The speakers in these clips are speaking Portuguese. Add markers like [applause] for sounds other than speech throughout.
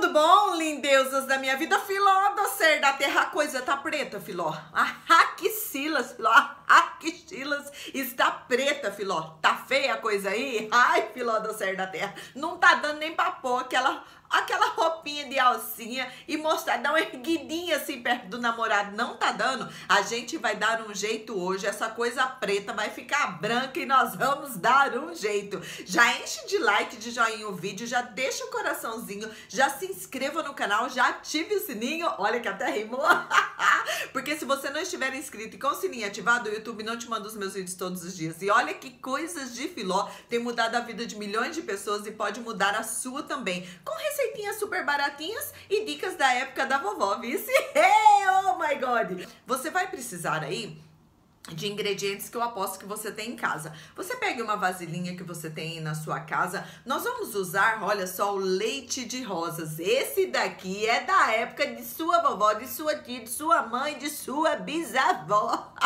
Tudo bom, lindeusas da minha vida? Filó do ser da terra, coisa tá preta, Filó. A Raquixilas, Filó, a Raquixilas está preta, Filó. Tá feia a coisa aí? Ai, Filó do ser da terra, não tá dando nem pra pôr aquela aquela roupinha de alcinha e mostrar, dar uma erguidinha assim perto do namorado, não tá dando, a gente vai dar um jeito hoje, essa coisa preta vai ficar branca e nós vamos dar um jeito. Já enche de like, de joinha o vídeo, já deixa o coraçãozinho, já se inscreva no canal, já ative o sininho, olha que até rimou, [laughs] porque se você não estiver inscrito e com o sininho ativado, o YouTube não te manda os meus vídeos todos os dias. E olha que coisas de filó tem mudado a vida de milhões de pessoas e pode mudar a sua também, com receitinhas super baratinhas e dicas da época da vovó, vice? [laughs] Oh my God! Você vai precisar aí de ingredientes que eu aposto que você tem em casa. Você pega uma vasilhinha que você tem na sua casa. Nós vamos usar, olha só, o leite de rosas. Esse daqui é da época de sua vovó, de sua tia, de sua mãe, de sua bisavó. [laughs]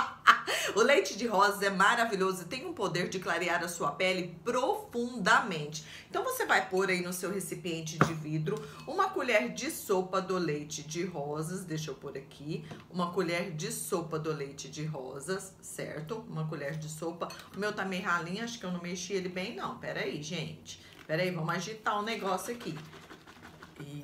O leite de rosas é maravilhoso e tem um poder de clarear a sua pele profundamente. Então você vai pôr aí no seu recipiente de vidro uma colher de sopa do leite de rosas, deixa eu pôr aqui, uma colher de sopa do leite de rosas, certo? Uma colher de sopa. O meu tá meio ralinho, acho que eu não mexi ele bem não. Pera aí, gente. Pera aí, vamos agitar o um negócio aqui.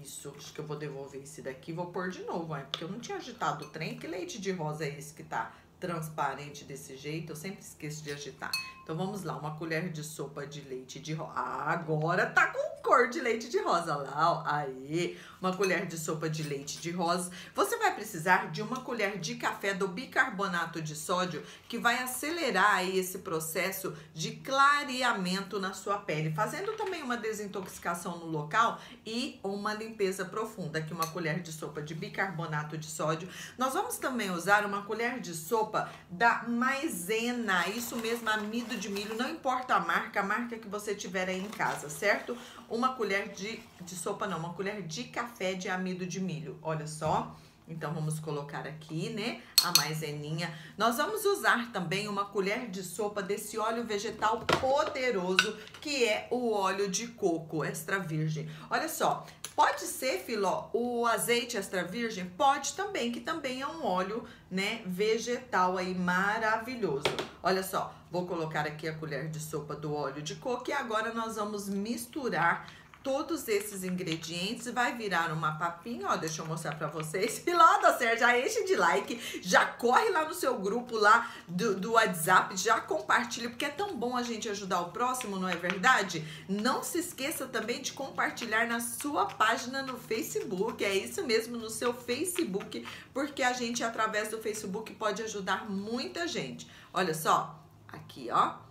Isso, acho que eu vou devolver esse daqui, vou pôr de novo, hein? porque eu não tinha agitado o trem. Que leite de rosa é esse que tá transparente desse jeito, eu sempre esqueço de agitar. Então vamos lá, uma colher de sopa de leite de rosa. Ah, agora tá com cor de leite de rosa lá, ó. Aí, uma colher de sopa de leite de rosa. Você vai precisar de uma colher de café do bicarbonato de sódio, que vai acelerar aí esse processo de clareamento na sua pele, fazendo também uma desintoxicação no local e uma limpeza profunda. Aqui uma colher de sopa de bicarbonato de sódio. Nós vamos também usar uma colher de sopa da maisena, isso mesmo, amido de milho, não importa a marca, a marca que você tiver aí em casa, certo? Uma colher de, de sopa, não, uma colher de café de amido de milho, olha só. Então, vamos colocar aqui, né, a maizeninha. Nós vamos usar também uma colher de sopa desse óleo vegetal poderoso, que é o óleo de coco extra virgem. Olha só, pode ser, filó, o azeite extra virgem? Pode também, que também é um óleo, né, vegetal aí maravilhoso. Olha só, vou colocar aqui a colher de sopa do óleo de coco e agora nós vamos misturar todos esses ingredientes, vai virar uma papinha, ó, deixa eu mostrar pra vocês. [laughs] E lá da certo, já enche de like, já corre lá no seu grupo lá do, do WhatsApp, já compartilha, porque é tão bom a gente ajudar o próximo, não é verdade? Não se esqueça também de compartilhar na sua página no Facebook, é isso mesmo, no seu Facebook, porque a gente, através do Facebook, pode ajudar muita gente. Olha só, aqui, ó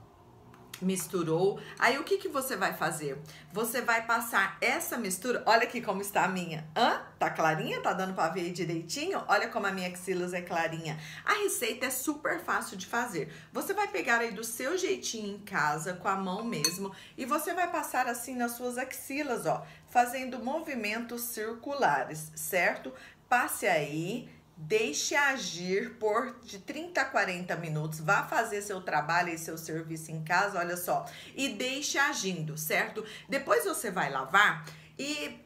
misturou. Aí o que, que você vai fazer? Você vai passar essa mistura, olha aqui como está a minha. Hã? Tá clarinha? Tá dando para ver direitinho? Olha como a minha axilas é clarinha. A receita é super fácil de fazer. Você vai pegar aí do seu jeitinho em casa, com a mão mesmo, e você vai passar assim nas suas axilas, ó, fazendo movimentos circulares, certo? Passe aí Deixe agir por de 30 a 40 minutos. Vá fazer seu trabalho e seu serviço em casa, olha só. E deixe agindo, certo? Depois você vai lavar e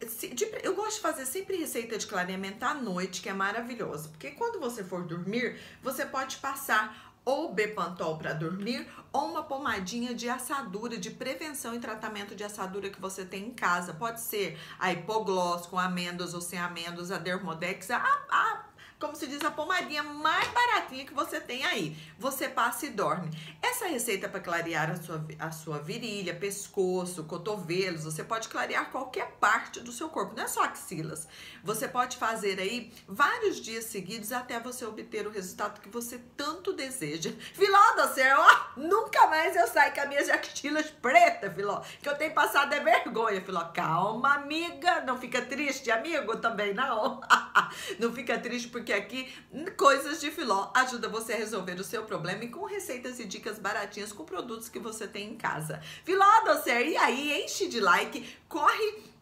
eu gosto de fazer sempre receita de clareamento à noite, que é maravilhoso. Porque quando você for dormir, você pode passar ou Bepantol para dormir ou uma pomadinha de assadura, de prevenção e tratamento de assadura que você tem em casa. Pode ser a hipogloss com amêndoas ou sem amêndoas, a Dermodex, a, a como se diz, a pomadinha mais baratinha que você tem aí. Você passa e dorme. Essa receita é para clarear a sua, a sua virilha, pescoço, cotovelos, você pode clarear qualquer parte do seu corpo, não é só axilas. Você pode fazer aí vários dias seguidos até você obter o resultado que você tanto deseja. Filó do céu, ó, nunca mais eu saio com as minhas axilas pretas, Filó, que eu tenho passado é vergonha, Filó. Calma, amiga, não fica triste, amigo, também não. [laughs] não fica triste aqui coisas de filó ajuda você a resolver o seu problema e com receitas e dicas baratinhas com produtos que você tem em casa. Filó docer, e aí enche de like, corre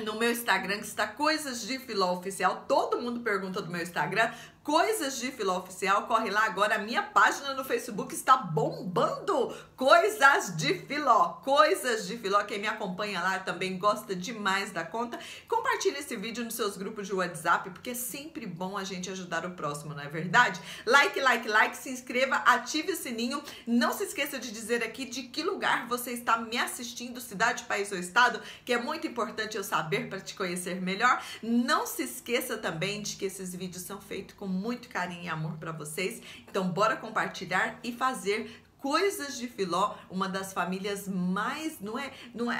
no meu Instagram, que está Coisas de Filó Oficial. Todo mundo pergunta do meu Instagram. Coisas de Filó Oficial, corre lá agora, a minha página no Facebook está bombando. Coisas de Filó, Coisas de Filó, quem me acompanha lá também gosta demais da conta. Compartilhe esse vídeo nos seus grupos de WhatsApp, porque é sempre bom a gente ajudar o próximo, não é verdade? Like, like, like, se inscreva, ative o sininho. Não se esqueça de dizer aqui de que lugar você está me assistindo, cidade, país ou estado, que é muito importante eu saber para te conhecer melhor. Não se esqueça também de que esses vídeos são feitos com muito carinho e amor para vocês. Então, bora compartilhar e fazer Coisas de Filó, uma das famílias mais, não é, não é,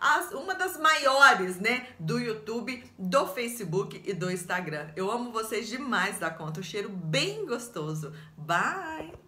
as, uma das maiores, né, do YouTube, do Facebook e do Instagram. Eu amo vocês demais da conta, o cheiro bem gostoso. Bye!